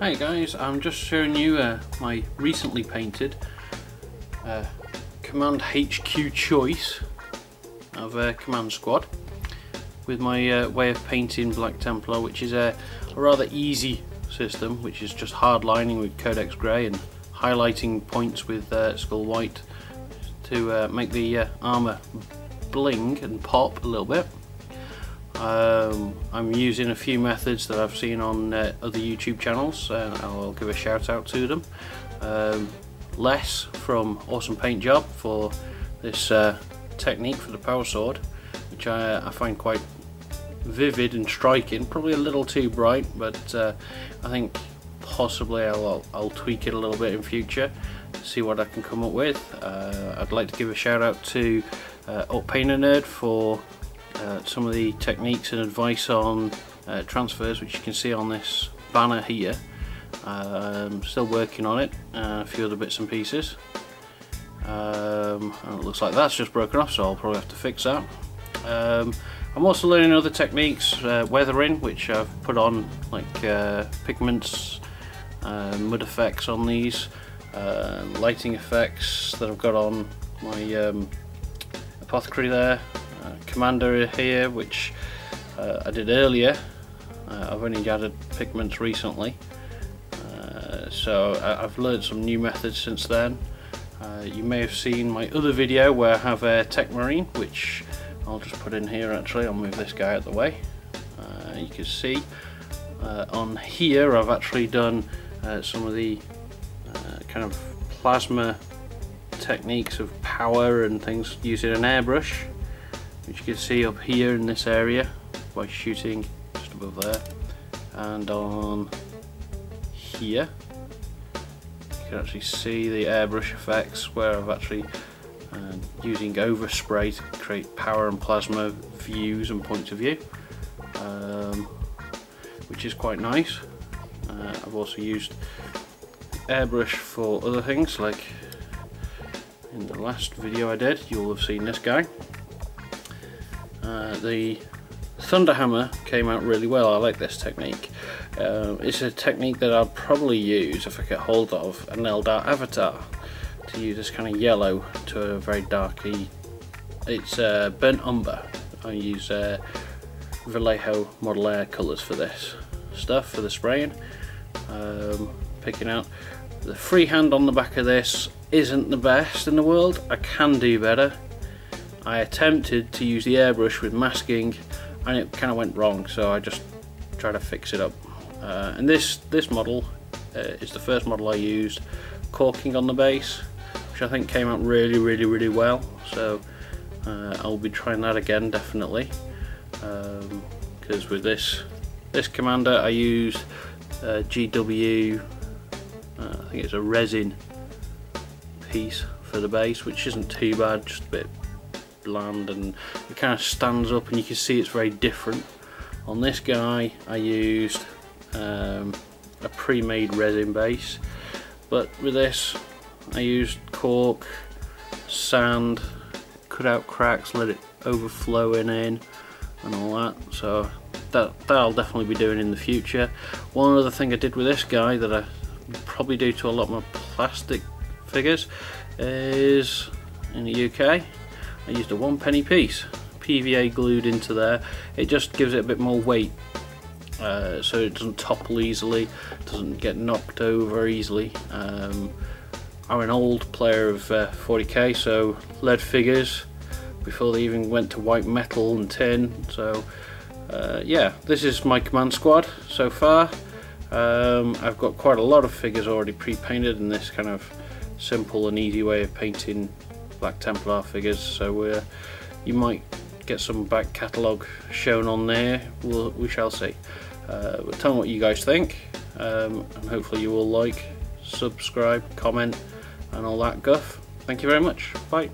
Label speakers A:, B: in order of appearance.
A: Hi guys, I'm just showing you uh, my recently painted uh, Command HQ choice of uh, Command Squad with my uh, way of painting Black Templar which is a, a, rather easy system which is just hard lining with Codex Grey and highlighting points with uh, Skull White to uh, make the armour bling and pop a little bit um, I'm using a few methods that I've seen on uh, other YouTube channels and I'll give a shout out to them. Um, Les from Awesome Paint Job for this uh, technique for the power sword which I, I, find quite vivid and striking, probably a little too bright but uh, I think possibly I'll, I'll, tweak it a little bit in future to see what I can come up with. Uh, I'd like to give a shout out to uh, Painter Nerd for uh, some of the techniques and advice on uh, transfers which you can see on this banner here. Um, still working on it uh, a few other bits and pieces. Um, and it looks like that's just broken off so I'll probably have to fix that. Um, I'm also learning other techniques uh, weathering which I've put on like uh, pigments mud effects on these lighting effects that I've got on my um, apothecary there. uh, commander here which uh, I did earlier. Uh, I've only added pigments recently. So I, have learned some new methods since then. You may have seen my other video where I have a tech marine which I'll just put in here actually. I'll move this guy out of the way. You can see uh, on here I've actually done uh, some of the uh, kind of plasma techniques of power and things using an airbrush which you can see up here in this area by shooting just above there and on here you can actually see the airbrush effects where I've actually uh, using overspray to create power and plasma views and points of view um, which is quite nice. Uh, I've also used airbrush for other things like in the last video I did you'll have seen this guy uh, the Thunderhammer came out really well. I like this technique. Uh, it's a technique that I'll probably use if I get hold of an Eldar avatar to use this kind of yellow to a very darky. It's uh, burnt umber. I use uh, Vallejo Model Air colours for this stuff for the spraying. Um, picking out the freehand on the back of this isn't the best in the world. I can do better. I attempted to use the airbrush with masking and it kind of went wrong so I just tried to fix it up. Uh, and this this model uh, is the first model I used caulking on the base which I think came out really really really well. So uh, I'll be trying that again definitely. Because um, with this this commander I used uh, GW uh, I think it's a resin piece for the base which isn't too bad just a bit bland and it kind of stands up and you can see it's very different. On this guy I used um, a pre-made resin base but with this I used cork, sand, cut out cracks, let it overflow in, and all that so that, that I'll definitely be doing in the future. One other thing I did with this guy that I probably do to a lot more plastic figures is in the UK I used a one penny piece PVA glued into there. It just gives it a bit more weight uh, so it doesn't topple easily doesn't get knocked over easily. Um, I'm an old player of uh, 40k so lead figures before they even went to white metal and tin so uh, yeah this is my command squad so far. Um, I've got quite a lot of figures already pre-painted in this kind of simple and easy way of painting Black Templar figures so we uh, you might get some back catalogue shown on there. We'll, we shall see. Uh, but tell me what you guys think um, and hopefully you will like subscribe comment and all that guff. Thank you very much. Bye